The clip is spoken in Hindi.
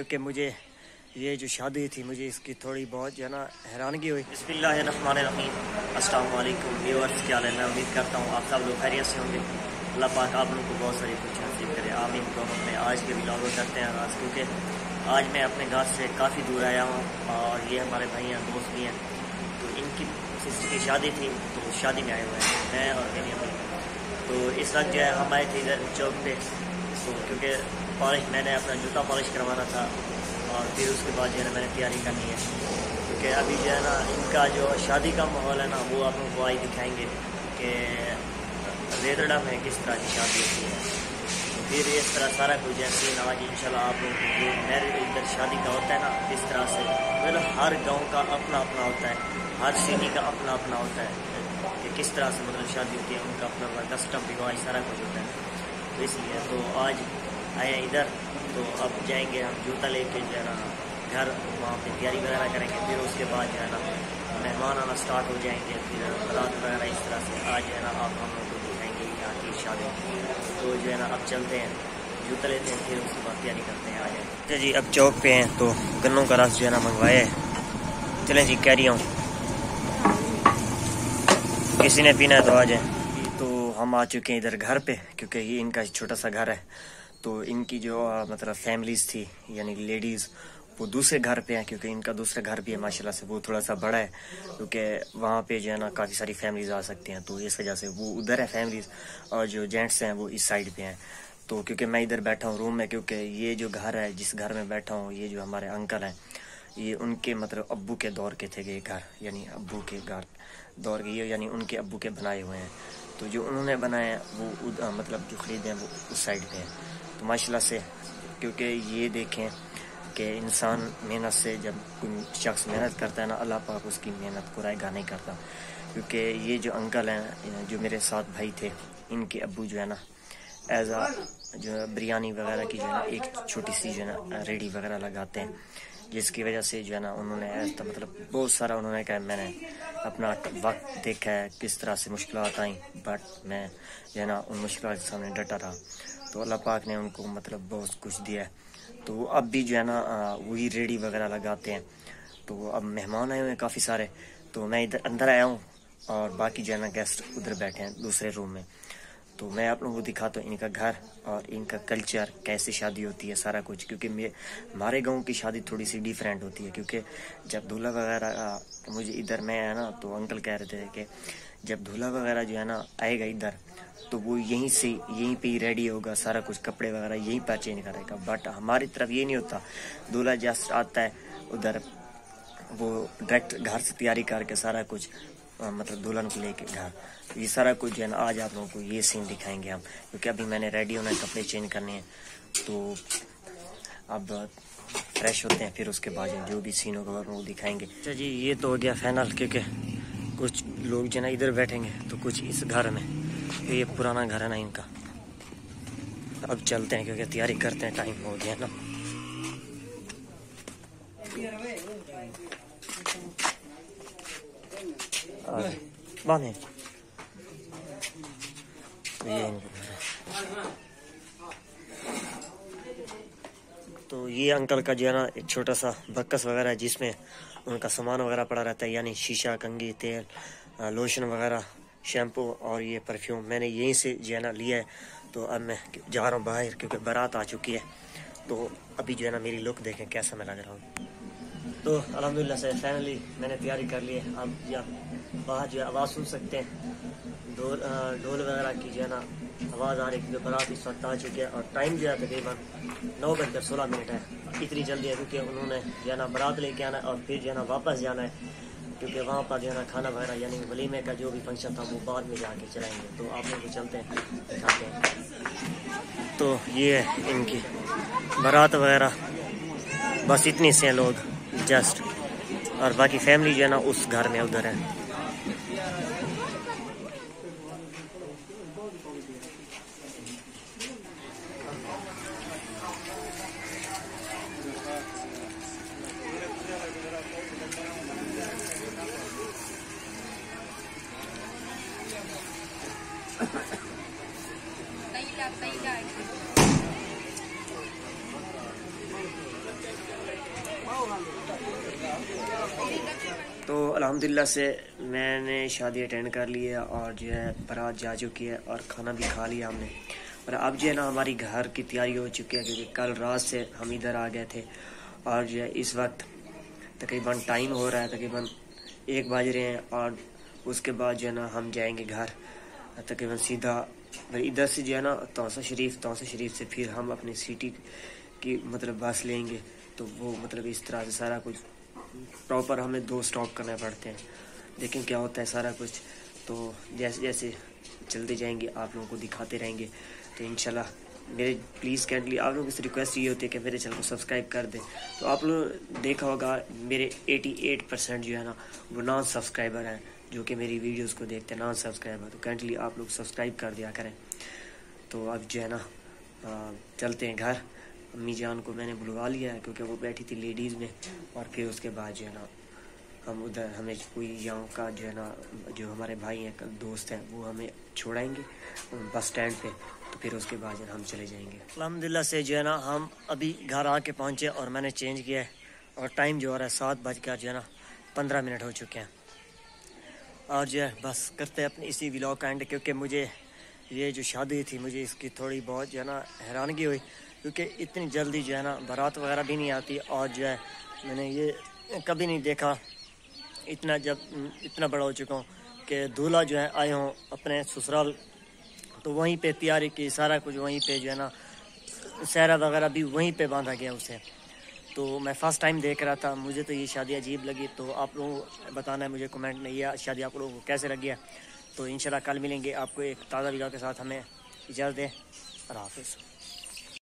क्योंकि मुझे ये जो शादी थी, मुझे इसकी थोड़ी बहुत जो है ना, हैरानगी हुई। व्यूअर्स, क्या है? मैं उम्मीद करता हूँ आप सब लोग खैरियत से होंगे। अल्लाह पाक आप लोगों को बहुत सारी कुछ नसीब करे। आमीन। तो हम आज के भी ब्लॉग करते हैं आज क्योंकि आज मैं अपने घर से काफ़ी दूर आया हूँ और ये हमारे भाई हैं, दोस्त भी हैं। तो इनकी सिस्टर की शादी थी तो शादी में आए हुए हैं, मैं और मेरी अम्मी। तो इस वक्त जो है, हम आए थे इधर चौक पे। क्योंकि पॉलिश मैंने अपना जूता पॉलिश करवाना था और फिर उसके बाद जो है ना मैंने तैयारी करनी है। क्योंकि अभी जो है ना इनका जो शादी का माहौल है ना, वो आप लोगों आई दिखाएँगे कि रेदड़ा में किस तरह की शादी होती है। तो फिर इस तरह सारा कुछ है सीन आज इंशाल्लाह आप लोगों को जो मैरिज इधर शादी का होता है ना, इस तरह से मतलब हर गाँव का अपना अपना होता है, हर सिटी का अपना अपना होता है, कि किस तरह से मतलब शादी होती है, उनका अपना अपना कस्टम रिवाज सारा कुछ होता है। तो इसलिए तो आज आए इधर तो अब जाएँगे हम जूता लेके जो है ना, घर, वहाँ पे तैयारी वगैरह करेंगे, फिर उसके बाद जो है ना, मेहमान आना स्टार्ट हो जाएँगे, फिर रात वगैरह इस तरह से आज जो है ना, आप हम लोग को दिखाएँगे यहाँ की शादी। तो जो है ना, अब चलते हैं, जूता लेते हैं, फिर उसके बाद तैयारी करते हैं, आ जाए अच्छा जी, अब चौक पे हैं तो गन्नों का रस जो है ना, मंगवाए चलें जी कह रही हूँ किसी ने पीना है तो आ जाए। हम आ चुके हैं इधर घर पे, क्योंकि ये इनका छोटा सा घर है। तो इनकी जो मतलब फैमिलीज़ थी, यानी लेडीज़ वो दूसरे घर पे हैं, क्योंकि इनका दूसरा घर भी है, माशाल्लाह से वो थोड़ा सा बड़ा है, क्योंकि वहाँ पे जो है ना काफ़ी सारी फैमिलीज़ आ सकती हैं। तो इस वजह से वो उधर है फैमिलीज़ और जो जेंट्स हैं वो इस साइड पे हैं। तो क्योंकि मैं इधर बैठा हूँ रूम में, क्योंकि ये जो घर है, जिस घर में बैठा हूँ, ये जो हमारे अंकल हैं, ये उनके मतलब अब्बू के दौर के थे ये घर, यानी अबू के घर, दौर के ये, यानी उनके अब्बू के बनाए हुए हैं। तो जो उन्होंने बनाए वो आ, मतलब जो खरीदे हैं वो उस साइड पे हैं। तो माशाल्लाह से क्योंकि ये देखें कि इंसान मेहनत से जब कोई शख्स मेहनत करता है ना अल्लाह पाक उसकी मेहनत को रायगा नहीं करता क्योंकि ये जो अंकल हैं जो मेरे साथ भाई थे इनके अबू जो है ना एज आ जो बिरयानी वगैरह की जो है ना एक छोटी सी जो है ना रेडी वगैरह लगाते हैं। जिसकी वजह से जो है ना उन्होंने तो मतलब बहुत सारा उन्होंने कहा, मैंने अपना वक्त देखा है, किस तरह से मुश्किल आई बट मैं जो है ना उन मुश्किल के सामने डटा रहा। तो अल्लाह पाक ने उनको मतलब बहुत कुछ दिया है। तो अब भी जो है ना वही रेडी वगैरह लगाते हैं। तो अब मेहमान आए हुए हैं काफ़ी सारे। तो मैं इधर, अंदर आया हूँ और बाकी जो है ना गेस्ट उधर बैठे हैं, दूसरे रूम में। तो मैं आप लोगों को दिखाता हूँ इनका घर और इनका कल्चर, कैसे शादी होती है, सारा कुछ। क्योंकि हमारे गाँव की शादी थोड़ी सी डिफरेंट होती है, क्योंकि जब दूल्हा वगैरह मुझे इधर मैं आया ना तो अंकल कह रहे थे कि जब दूल्हा वगैरह जो है ना, आएगा इधर तो वो यहीं से, यहीं पे ही रेडी होगा, सारा कुछ, कपड़े वगैरह यहीं पर चेंज करेगा। बट हमारी तरफ़ ये नहीं होता। दूल्हा जस्ट आता है, उधर वो डायरेक्ट घर से तैयारी करके सारा कुछ मतलब दुल्हन को लेके घर ये सारा कुछ जो है ना, आज आप लोगों को ये सीन दिखाएँगे हम, क्योंकि अभी मैंने रेडी होना है, कपड़े चेंज करने हैं। तो अब फ्रेश होते हैं, फिर उसके बाद जो भी सीन होगा, वो दिखाएँगे। अच्छा जी, ये तो हो गया फाइनल क्योंकि कुछ लोग जो ना, इधर बैठेंगे तो कुछ इस घर में ये पुराना घर है ना इनका। अब चलते हैं, क्योंकि तैयारी करते हैं टाइम हो गया ना। बांधे तो ये अंकल का जो है ना एक छोटा सा बक्कस वगैरह है जिसमें उनका सामान वगैरह पड़ा रहता है यानी शीशा कंगी तेल लोशन वगैरह शैम्पू और ये परफ्यूम। मैंने यहीं से जो है ना लिया है। तो अब मैं जा रहा हूँ बाहर क्योंकि बारात आ चुकी है। तो अभी जो है ना मेरी लुक देखें कैसा मैं लग रहा हूँ। तो अलहमदिल्ला से फाइनली मैंने तैयारी कर ली है। अब या बाहर जो है आवाज़ सुन सकते हैं। ढोल ढोल वगैरह की जो है ना। आवाज़ आ रही है बारात इस वक्त आ चुकी है और टाइम जो है तकरीबन नौ बजकर सोलह मिनट है। इतनी जल्दी है क्योंकि उन्होंने जो है ना बारात लेके आना है और फिर जो है ना वापस जाना है। क्योंकि वहाँ पर जो है ना खाना वगैरह यानी वलीमे का जो भी फ़ंक्शन था वो बाद में जाके चलाएँगे। तो आप लोग चलते हैं, दिखाते हैं। तो ये है इनकी बारात वगैरह। बस इतनी से हैं लोग जस्ट और बाकी फैमिली जो है ना उस घर में उधर है। तो अलहमदिल्ला से मैंने शादी अटेंड कर ली है और जो है बारात जा चुकी है और खाना भी खा लिया हमने। और अब जो है ना हमारी घर की तैयारी हो चुकी है क्योंकि कल रात से हम इधर आ गए थे और जो है इस वक्त तकरीबन टाइम हो रहा है, तकरीबन एक बज रहे हैं और उसके बाद जो है ना हम जाएँगे घर। तकरीबन सीधा इधर से जो है ना तोसा शरीफ तोसा शरीफ से फिर हम अपनी सिटी की मतलब बस लेंगे। तो वो मतलब इस तरह से सारा कुछ प्रॉपर हमें दो स्टॉप करने पड़ते हैं। लेकिन क्या होता है सारा कुछ। तो जैसे जैसे चलते जाएँगे, आप लोगों को दिखाते रहेंगे। तो इनशाला मेरे प्लीज़ कैंडली आप लोगों से रिक्वेस्ट ये होती है कि मेरे चैनल को सब्सक्राइब कर दें। तो आप लोग देखा होगा, मेरे 88 परसेंट जो है ना, वो नॉन सब्सक्राइबर हैं, जो कि मेरी वीडियोस को देखते हैं नॉन सब्सक्राइबर तो कैंडली आप लोग सब्सक्राइब कर दिया करें। तो अब जो है ना चलते हैं घर। अम्मी जान को मैंने बुलवा लिया है क्योंकि वो बैठी थी लेडीज़ में और फिर उसके बाद जो है ना, हम उधर, हमें कोई यहाँ का जो है ना, जो हमारे भाई हैं दोस्त हैं, वो हमें छोड़ाएँगे बस स्टैंड पे तो फिर उसके बाद जो हम चले जाएँगे। अलहमदिल्ला से जो है ना, हम अभी घर आके पहुँचे और मैंने चेंज किया है और टाइम जो हो रहा है सात बज कर जो है ना, पंद्रह मिनट हो चुके हैं। और जो है, बस करते हैं अपनी इसी व्लॉग का एंड क्योंकि मुझे ये जो शादी थी, मुझे इसकी थोड़ी बहुत जो है ना, हैरानगी हुई। क्योंकि इतनी जल्दी जो है ना बारात वगैरह भी नहीं आती और जो है मैंने ये कभी नहीं देखा इतना जब, इतना बड़ा हो चुका हूँ कि दूल्हा जो है आए हों अपने ससुराल। तो वहीं पे तैयारी की, सारा कुछ वहीं पे जो है ना, सहरा वगैरह भी वहीं पे बांधा गया उसे। तो मैं फ़र्स्ट टाइम देख रहा था, मुझे तो ये शादी अजीब लगी। तो आप लोगों बताना है, मुझे कमेंट में ये शादी आप लोगों को कैसे लगी है। तो इन कल मिलेंगे आपको एक ताज़ा वीडियो के साथ। हमें इजाज़त दें। और हाफिज़।